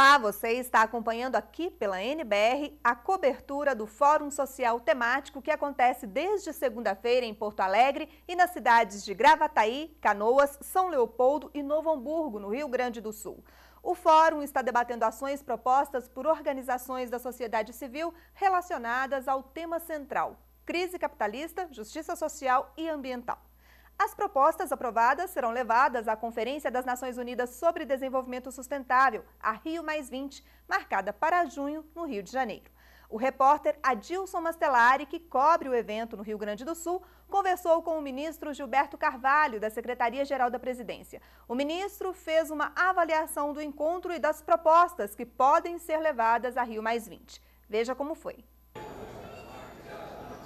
Olá, você está acompanhando aqui pela NBR a cobertura do Fórum Social Temático que acontece desde segunda-feira em Porto Alegre e nas cidades de Gravataí, Canoas, São Leopoldo e Novo Hamburgo, no Rio Grande do Sul. O fórum está debatendo ações propostas por organizações da sociedade civil relacionadas ao tema central: crise capitalista, justiça social e ambiental. As propostas aprovadas serão levadas à Conferência das Nações Unidas sobre Desenvolvimento Sustentável, a Rio marcada para junho, no Rio de Janeiro. O repórter Adilson Mastelari, que cobre o evento no Rio Grande do Sul, conversou com o ministro Gilberto Carvalho, da Secretaria-Geral da Presidência. O ministro fez uma avaliação do encontro e das propostas que podem ser levadas a Rio Veja como foi.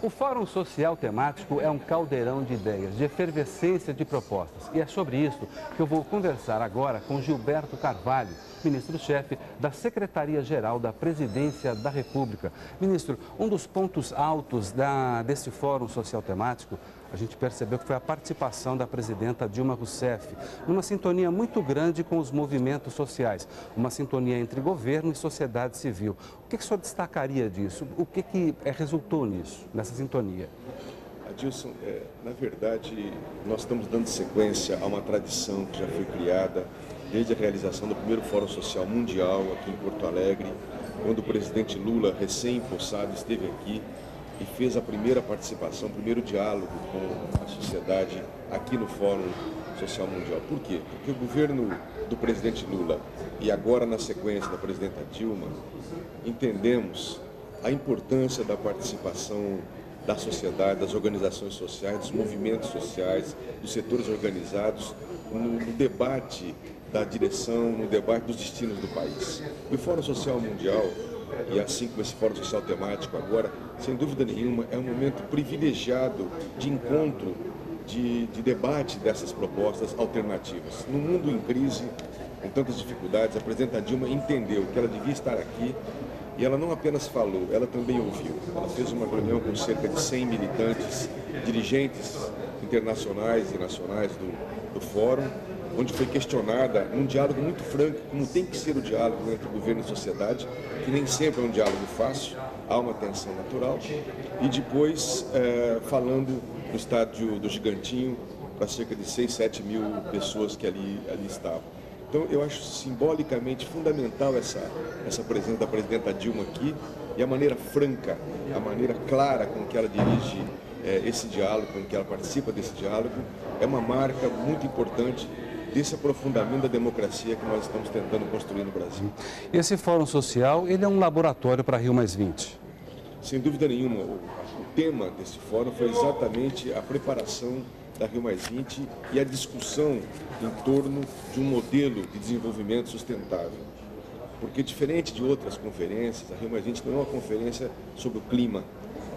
O Fórum Social Temático é um caldeirão de ideias, de efervescência de propostas. E é sobre isso que eu vou conversar agora com Gilberto Carvalho, ministro-chefe da Secretaria-Geral da Presidência da República. Ministro, um dos pontos altos da, desse Fórum Social Temático a gente percebeu que foi a participação da presidenta Dilma Rousseff, numa sintonia muito grande com os movimentos sociais, uma sintonia entre governo e sociedade civil. O que, que o senhor destacaria disso? O que, que é, resultou nisso, nessa sintonia? Adilson, é, na verdade, nós estamos dando sequência a uma tradição que já foi criada desde a realização do primeiro Fórum Social Mundial aqui em Porto Alegre, quando o presidente Lula, recém-impossado, esteve aqui e fez a primeira participação, o primeiro diálogo com a sociedade aqui no Fórum Social Mundial. Por quê? Porque o governo do presidente Lula e agora na sequência da presidenta Dilma, entendemos a importância da participação da sociedade, das organizações sociais, dos movimentos sociais, dos setores organizados no, debate da direção, no debate dos destinos do país. O Fórum Social Mundial e assim como esse Fórum Social Temático agora, sem dúvida nenhuma, é um momento privilegiado de encontro, de, de debate dessas propostas alternativas. No mundo em crise, com tantas dificuldades, a presidenta Dilma entendeu que ela devia estar aqui e ela não apenas falou, ela também ouviu. Ela fez uma reunião com cerca de 100 militantes, dirigentes internacionais e nacionais do, do fórum, onde foi questionada, num diálogo muito franco, como tem que ser o diálogo entre governo e sociedade, que nem sempre é um diálogo fácil, há uma tensão natural, e depois é, falando no estádio do Gigantinho para cerca de 6, 7 mil pessoas que ali, ali estavam. Então, eu acho simbolicamente fundamental essa, essa presença da presidenta Dilma aqui e a maneira franca, a maneira clara com que ela dirige é, esse diálogo, com que ela participa desse diálogo, é uma marca muito importante desse aprofundamento da democracia que nós estamos tentando construir no Brasil. Esse Fórum Social, ele é um laboratório para Rio Mais 20? Sem dúvida nenhuma. O, tema desse fórum foi exatamente a preparação da Rio Mais 20 e a discussão em torno de um modelo de desenvolvimento sustentável. Porque diferente de outras conferências, a Rio Mais 20 não é uma conferência sobre o clima,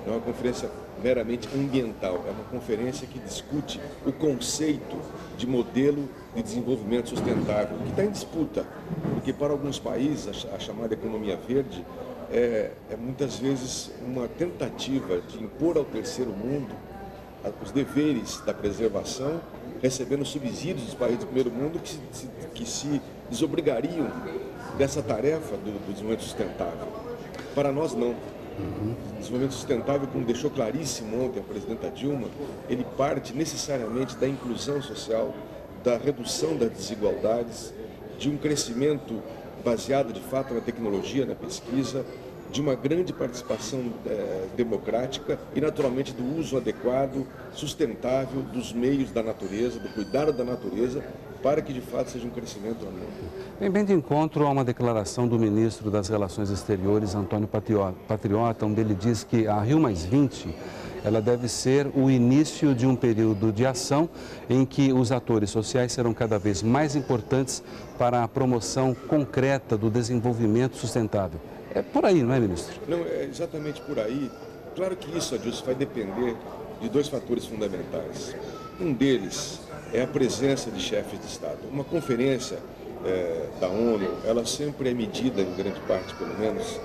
não é uma conferência meramente ambiental, é uma conferência que discute o conceito de modelo de desenvolvimento sustentável, que está em disputa, porque para alguns países a chamada economia verde é, é muitas vezes uma tentativa de impor ao terceiro mundo os deveres da preservação, recebendo subsídios dos países do primeiro mundo que se, que se desobrigariam dessa tarefa do, do desenvolvimento sustentável. Para nós, não. Uhum. Desenvolvimento sustentável, como deixou claríssimo ontem a presidenta Dilma, ele parte necessariamente da inclusão social, da redução das desigualdades, de um crescimento baseado de fato na tecnologia, na pesquisa, de uma grande participação é, democrática e, naturalmente, do uso adequado, sustentável dos meios da natureza, do cuidado da natureza, para que de fato seja um crescimento Vem bem de encontro a uma declaração do ministro das Relações Exteriores, Antônio Patriota, onde ele diz que a Rio Mais 20 ela deve ser o início de um período de ação em que os atores sociais serão cada vez mais importantes para a promoção concreta do desenvolvimento sustentável. É por aí, não é, ministro? Não, é exatamente por aí. Claro que isso, Adilson, vai depender de dois fatores fundamentais. Um deles é a presença de chefes de Estado. Uma conferência é, da ONU, ela sempre é medida, em grande parte pelo menos,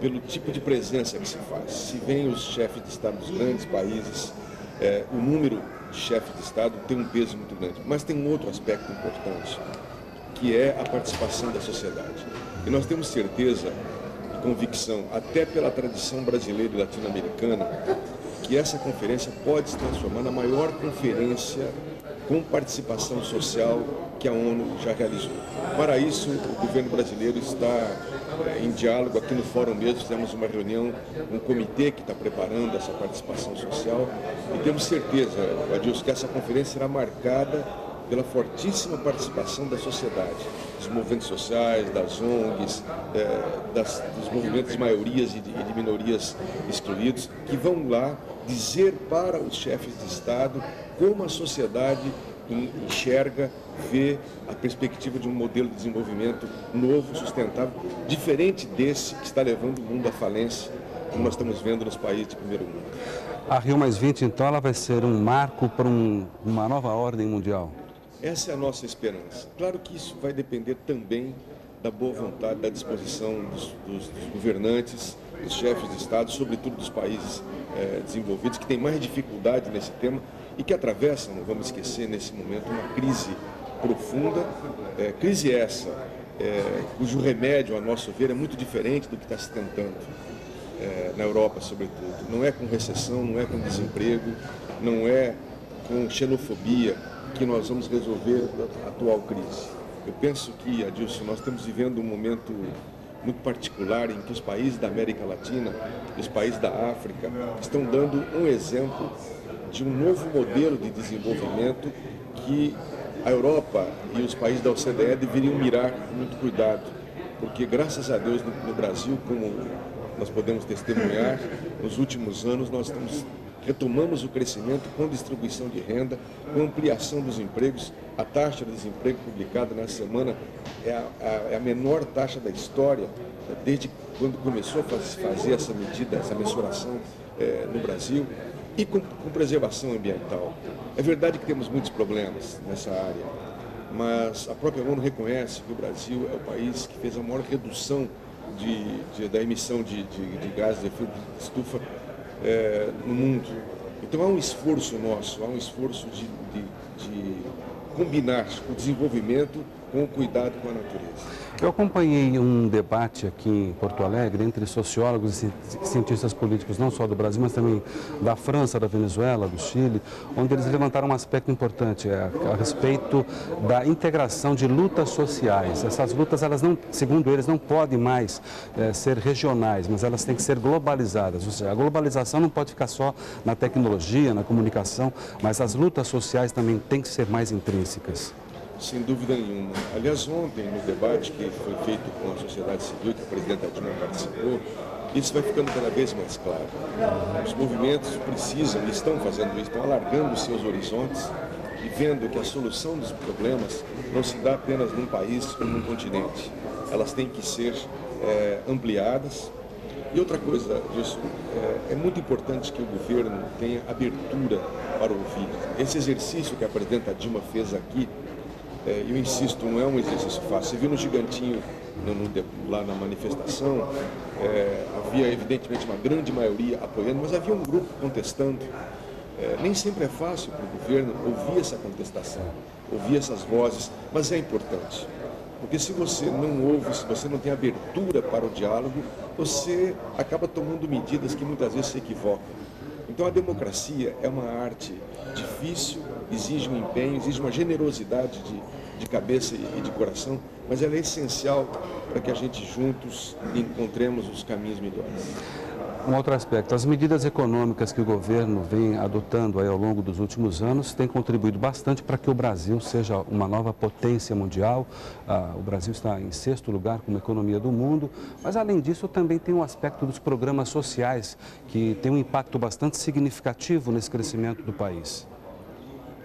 pelo tipo de presença que se faz. Se vem os chefes de Estado dos grandes países, é, o número de chefes de Estado tem um peso muito grande. Mas tem um outro aspecto importante, que é a participação da sociedade. E nós temos certeza e convicção, até pela tradição brasileira e latino-americana, que essa conferência pode se transformar na maior conferência com participação social que a ONU já realizou. Para isso, o governo brasileiro está é, em diálogo, aqui no fórum mesmo. Fizemos uma reunião, um comitê que está preparando essa participação social. E temos certeza, Adilson, que essa conferência será marcada pela fortíssima participação da sociedade, dos movimentos sociais, das ONGs, é, das, dos movimentos de maiorias e de, de minorias excluídos, que vão lá dizer para os chefes de Estado como a sociedade enxerga, vê a perspectiva de um modelo de desenvolvimento novo, sustentável, diferente desse que está levando o mundo à falência, como nós estamos vendo nos países de primeiro mundo. A Rio Mais 20, então, ela vai ser um marco para um, uma nova ordem mundial? Essa é a nossa esperança. Claro que isso vai depender também da boa vontade, da disposição dos, dos, dos governantes, dos chefes de Estado, sobretudo dos países é, desenvolvidos, que têm mais dificuldade nesse tema e que atravessam, não vamos esquecer, nesse momento, uma crise profunda. É, crise essa, é, cujo remédio, a nosso ver, é muito diferente do que está se tentando na Europa, sobretudo. Não é com recessão, não é com desemprego, não é com xenofobia que nós vamos resolver a atual crise. Eu penso que, Adilson, nós estamos vivendo um momento muito particular em que os países da América Latina, os países da África, estão dando um exemplo de um novo modelo de desenvolvimento que a Europa e os países da OCDE deveriam mirar com muito cuidado, porque graças a Deus no, no Brasil, como nós podemos testemunhar, nos últimos anos nós estamos retomamos o crescimento com distribuição de renda, com ampliação dos empregos. A taxa de desemprego publicada nessa semana é a, a, é a menor taxa da história, desde quando começou a fazer essa medida, essa mensuração é, no Brasil, e com, com preservação ambiental. É verdade que temos muitos problemas nessa área, mas a própria ONU reconhece que o Brasil é o país que fez a maior redução de, de, da emissão de, de, de gases de efeito de estufa é, no mundo. Então há um esforço nosso, há um esforço de, de, de combinar o desenvolvimento com cuidado com a natureza. Eu acompanhei um debate aqui em Porto Alegre entre sociólogos e cientistas políticos, não só do Brasil, mas também da França, da Venezuela, do Chile, onde eles levantaram um aspecto importante é, a respeito da integração de lutas sociais. Essas lutas, elas não, segundo eles, não podem mais é, ser regionais, mas elas têm que ser globalizadas. Ou seja, a globalização não pode ficar só na tecnologia, na comunicação, mas as lutas sociais também têm que ser mais intrínsecas. Sem dúvida nenhuma. Aliás, ontem, no debate que foi feito com a sociedade civil, que a presidenta Dilma participou, isso vai ficando cada vez mais claro. Os movimentos precisam, e estão fazendo isso, estão alargando seus horizontes e vendo que a solução dos problemas não se dá apenas num país ou num continente. Elas têm que ser é, ampliadas. E outra coisa, disso, é, é muito importante que o governo tenha abertura para ouvir. Esse exercício que a presidenta Dilma fez aqui é, eu insisto, não é um exercício fácil. Você viu no Gigantinho, no, no, lá na manifestação, é, havia evidentemente uma grande maioria apoiando, mas havia um grupo contestando. É, nem sempre é fácil para o governo ouvir essa contestação, ouvir essas vozes, mas é importante. Porque se você não ouve, se você não tem abertura para o diálogo, você acaba tomando medidas que muitas vezes se equivocam. Então a democracia é uma arte difícil, exige um empenho, exige uma generosidade de, de cabeça e de coração, mas ela é essencial para que a gente juntos encontremos os caminhos melhores. Um outro aspecto, as medidas econômicas que o governo vem adotando ao longo dos últimos anos têm contribuído bastante para que o Brasil seja uma nova potência mundial. Ah, o Brasil está em sexto lugar como economia do mundo, mas além disso também tem o um aspecto dos programas sociais, que tem um impacto bastante significativo nesse crescimento do país.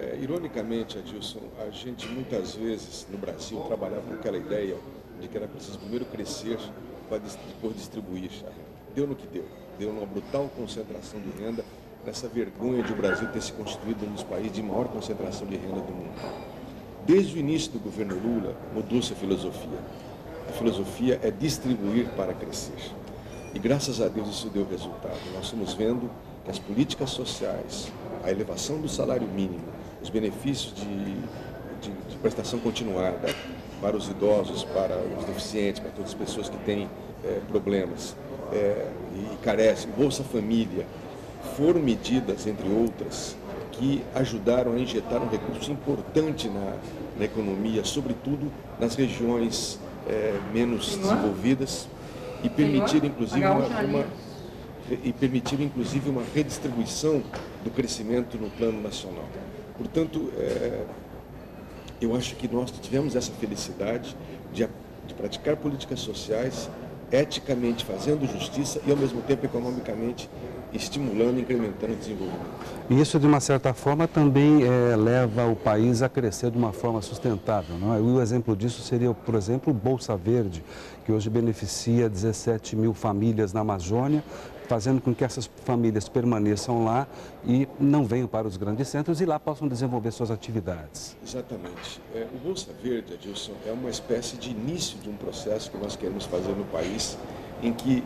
É, ironicamente, Adilson, a gente muitas vezes no Brasil trabalhava com aquela ideia de que era preciso primeiro crescer para depois distribuir. Deu no que deu. Deu numa brutal concentração de renda, nessa vergonha de o Brasil ter se constituído um dos países de maior concentração de renda do mundo. Desde o início do governo Lula, mudou-se a filosofia. A filosofia é distribuir para crescer. E graças a Deus isso deu resultado. Nós estamos vendo que as políticas sociais, a elevação do salário mínimo, os benefícios de, de, de prestação continuada, para os idosos, para os deficientes, para todas as pessoas que têm é, problemas é, e carecem, Bolsa Família, foram medidas, entre outras, que ajudaram a injetar um recurso importante na, na economia, sobretudo nas regiões é, menos desenvolvidas e permitir inclusive uma, uma, e permitir inclusive uma redistribuição do crescimento no plano nacional. Portanto, é, eu acho que nós tivemos essa felicidade de, de praticar políticas sociais eticamente fazendo justiça e ao mesmo tempo economicamente estimulando incrementando o desenvolvimento. E isso, de uma certa forma, também é, leva o país a crescer de uma forma sustentável. Não é? E o exemplo disso seria, por exemplo, o Bolsa Verde, que hoje beneficia 17 mil famílias na Amazônia, fazendo com que essas famílias permaneçam lá e não venham para os grandes centros e lá possam desenvolver suas atividades. Exatamente. É, o Bolsa Verde, Adilson, é uma espécie de início de um processo que nós queremos fazer no país, em que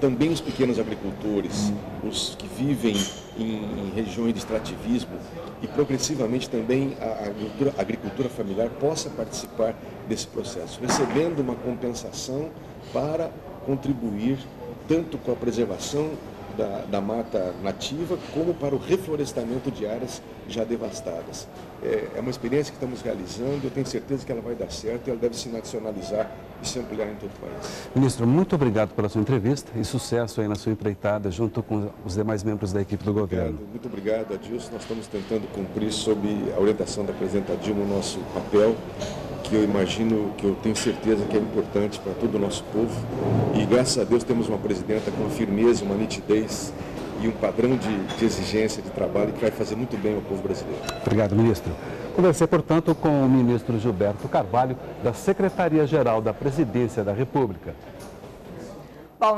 também os pequenos agricultores, os que vivem em, em regiões de extrativismo e progressivamente também a agricultura, a agricultura familiar possa participar desse processo, recebendo uma compensação para contribuir tanto com a preservação da, da, mata nativa, como para o reflorestamento de áreas já devastadas. É, é, uma experiência que estamos realizando, eu tenho certeza que ela vai dar certo e ela deve se nacionalizar e se ampliar em todo o país. Ministro, muito obrigado pela sua entrevista e sucesso aí na sua empreitada junto com os demais membros da equipe do muito governo. Obrigado, muito obrigado, Adilson. Nós estamos tentando cumprir sob a orientação da presidenta Dilma o nosso papel que eu imagino, que eu tenho certeza que é importante para todo o nosso povo. E graças a Deus temos uma presidenta com uma firmeza, uma nitidez e um padrão de, de exigência de trabalho que vai fazer muito bem ao povo brasileiro. Obrigado, ministro. Conversei, portanto, com o ministro Gilberto Carvalho, da Secretaria-Geral da Presidência da República.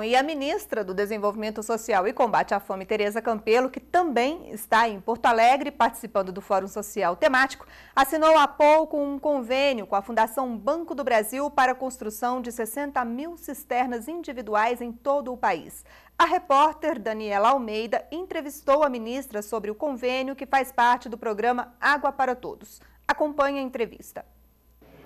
E a ministra do Desenvolvimento Social e Combate à Fome, Tereza Campelo, que também está em Porto Alegre participando do Fórum Social Temático, assinou há pouco um convênio com a Fundação Banco do Brasil para a construção de 60 mil cisternas individuais em todo o país. A repórter Daniela Almeida entrevistou a ministra sobre o convênio que faz parte do programa Água para Todos. Acompanhe a entrevista.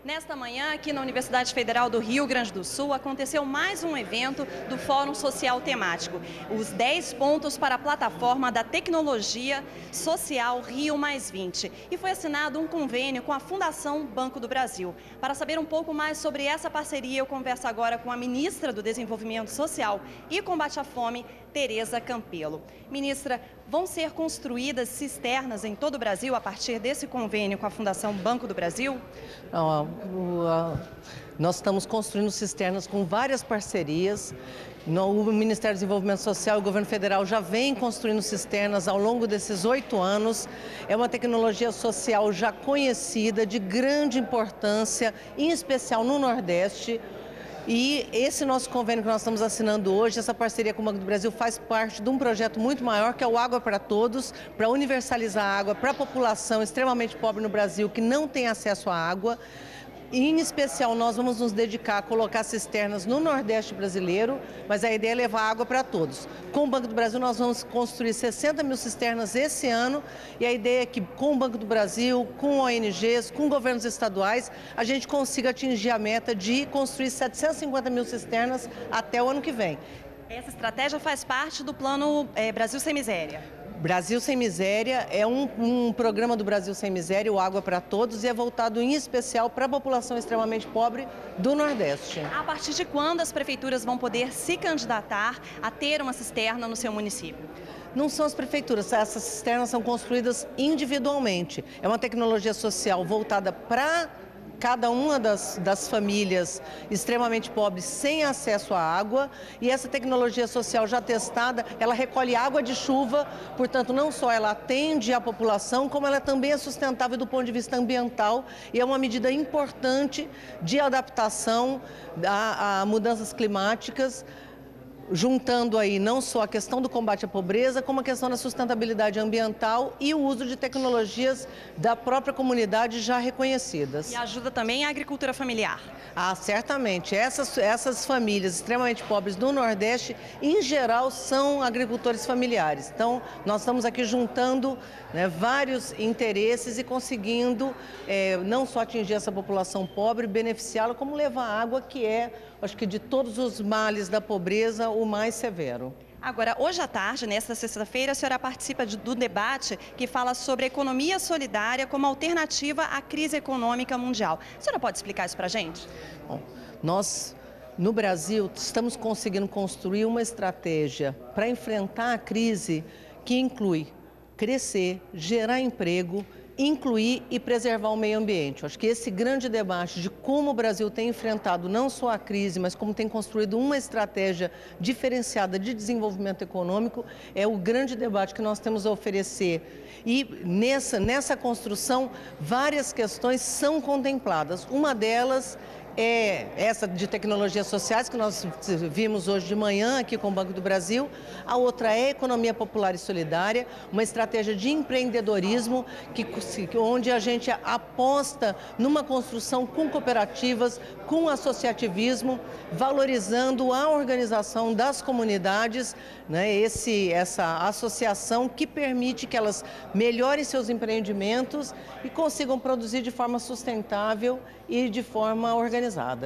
Nesta manhã, aqui na Universidade Federal do Rio Grande do Sul, aconteceu mais um evento do Fórum Social Temático. Os 10 pontos para a plataforma da tecnologia social Rio Mais 20. E foi assinado um convênio com a Fundação Banco do Brasil. Para saber um pouco mais sobre essa parceria, eu converso agora com a ministra do Desenvolvimento Social e Combate à Fome, Tereza Campelo. Ministra, vão ser construídas cisternas em todo o Brasil a partir desse convênio com a Fundação Banco do Brasil? Não, nós estamos construindo cisternas com várias parcerias. O Ministério do Desenvolvimento Social e o Governo Federal já vem construindo cisternas ao longo desses oito anos. É uma tecnologia social já conhecida, de grande importância, em especial no Nordeste. E esse nosso convênio que nós estamos assinando hoje, essa parceria com o Banco do Brasil, faz parte de um projeto muito maior, que é o Água para Todos, para universalizar a água para a população extremamente pobre no Brasil que não tem acesso à água. Em especial, nós vamos nos dedicar a colocar cisternas no Nordeste brasileiro, mas a ideia é levar água para todos. Com o Banco do Brasil, nós vamos construir 60 mil cisternas esse ano e a ideia é que com o Banco do Brasil, com ONGs, com governos estaduais, a gente consiga atingir a meta de construir 750 mil cisternas até o ano que vem. Essa estratégia faz parte do plano é, Brasil Sem Miséria. Brasil Sem Miséria é um, um, programa do Brasil Sem Miséria, o Água para Todos, e é voltado em especial para a população extremamente pobre do Nordeste. A partir de quando as prefeituras vão poder se candidatar a ter uma cisterna no seu município? Não são as prefeituras, essas cisternas são construídas individualmente. É uma tecnologia social voltada para cada uma das, das famílias extremamente pobres sem acesso à água e essa tecnologia social já testada, ela recolhe água de chuva, portanto não só ela atende a população, como ela também é sustentável do ponto de vista ambiental e é uma medida importante de adaptação a, a mudanças climáticas juntando aí não só a questão do combate à pobreza, como a questão da sustentabilidade ambiental e o uso de tecnologias da própria comunidade já reconhecidas. E ajuda também a agricultura familiar. Ah, certamente. Essas, essas famílias extremamente pobres do Nordeste, em geral, são agricultores familiares. Então, nós estamos aqui juntando né, vários interesses e conseguindo é, não só atingir essa população pobre, beneficiá-la, como levar água, que é, acho que de todos os males da pobreza, o mais severo. Agora, hoje à tarde, nesta sexta-feira, a senhora participa de, do debate que fala sobre a economia solidária como alternativa à crise econômica mundial. A senhora pode explicar isso para a gente? Bom, nós, no Brasil, estamos conseguindo construir uma estratégia para enfrentar a crise que inclui crescer, gerar emprego incluir e preservar o meio ambiente. acho que esse grande debate de como o Brasil tem enfrentado não só a crise, mas como tem construído uma estratégia diferenciada de desenvolvimento econômico é o grande debate que nós temos a oferecer. E nessa, nessa construção, várias questões são contempladas. Uma delas é essa de tecnologias sociais que nós vimos hoje de manhã aqui com o Banco do Brasil. A outra é economia popular e solidária, uma estratégia de empreendedorismo que, onde a gente aposta numa construção com cooperativas, com associativismo, valorizando a organização das comunidades, né, esse, essa associação que permite que elas melhorem seus empreendimentos e consigam produzir de forma sustentável e de forma organizada.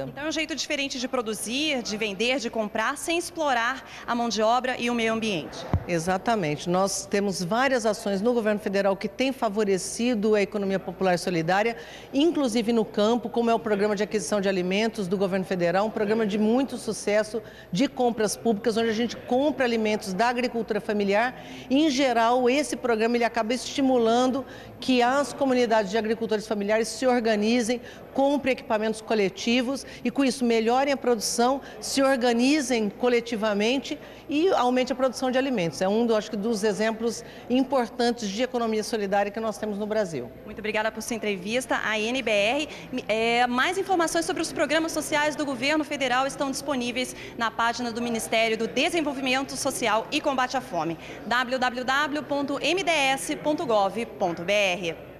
Então é um jeito diferente de produzir, de vender, de comprar, sem explorar a mão de obra e o meio ambiente. Exatamente. Nós temos várias ações no governo federal que têm favorecido a economia popular solidária, inclusive no campo, como é o programa de aquisição de alimentos do governo federal, um programa de muito sucesso de compras públicas, onde a gente compra alimentos da agricultura familiar. Em geral, esse programa ele acaba estimulando que as comunidades de agricultores familiares se organizem, comprem equipamentos coletivos e com isso melhorem a produção, se organizem coletivamente e aumente a produção de alimentos. É um, acho que, dos exemplos importantes de economia solidária que nós temos no Brasil. Muito obrigada por sua entrevista. A NBR, é, mais informações sobre os programas sociais do governo federal estão disponíveis na página do Ministério do Desenvolvimento Social e Combate à Fome, www.mds.gov.br.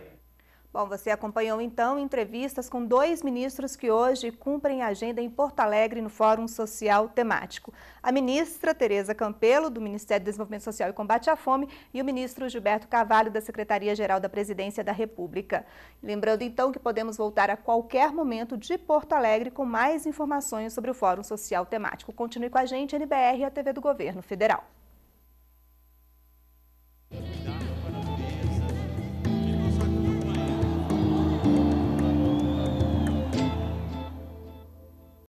Bom, você acompanhou então entrevistas com dois ministros que hoje cumprem agenda em Porto Alegre no Fórum Social Temático. A ministra Tereza Campelo, do Ministério do Desenvolvimento Social e Combate à Fome, e o ministro Gilberto Carvalho, da Secretaria-Geral da Presidência da República. Lembrando então que podemos voltar a qualquer momento de Porto Alegre com mais informações sobre o Fórum Social Temático. Continue com a gente, NBR e a TV do Governo Federal.